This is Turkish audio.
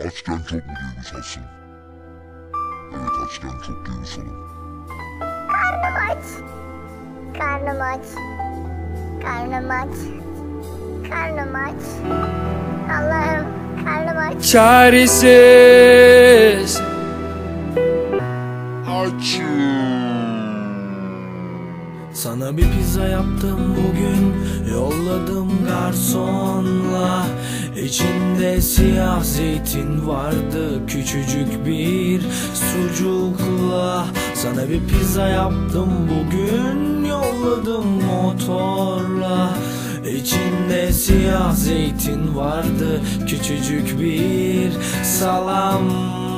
Açken çok mu duygusalsın? Evet açken çok duygusalım. Karnım aç. Karnım aç. Karnım aç. Karnım aç. Allah'ım karnım aç. Çaresiz Açım. Sana bir pizza yaptım bugün Yolladım garsonla İçinde siyah zeytin vardı Küçücük bir sucukla. Sana bir pizza yaptım bugün Yolladım motorla. İçinde siyah zeytin vardı Küçücük bir salamla